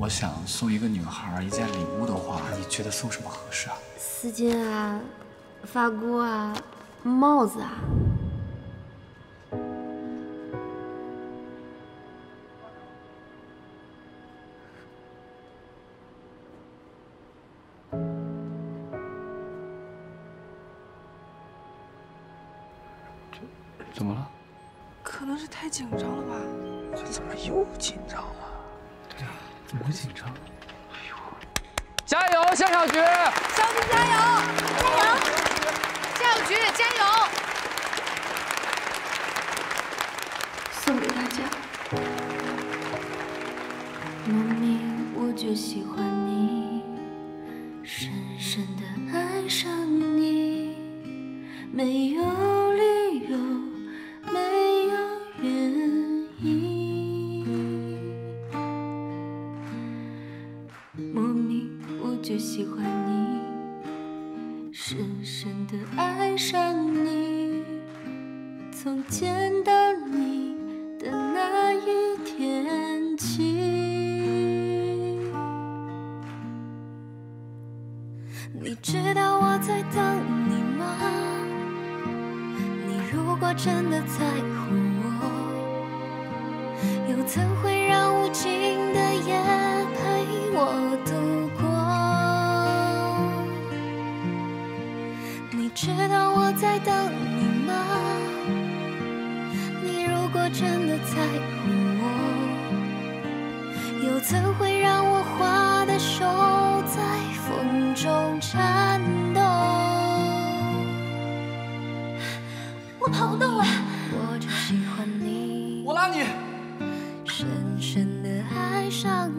我想送一个女孩一件礼物的话，你觉得送什么合适啊？丝巾啊，发箍啊，帽子啊。怎么了？可能是太紧张了吧。这怎么又紧张了？对啊，怎么会紧张？哎呦！加油，夏小菊！小菊加油！加油！夏小菊加油！送给大家。莫名我就喜欢你，深深的爱上你，没有莫名我就喜欢你，深深的爱上你，从见到你的那一天起。你知道我在等你吗？你如果真的在乎我，又怎会让无尽的夜知道我在等你吗？你如果真的在乎我，又怎会让我花的手在风中颤抖？我跑不动了，我就喜欢你，我拉你。深深的爱上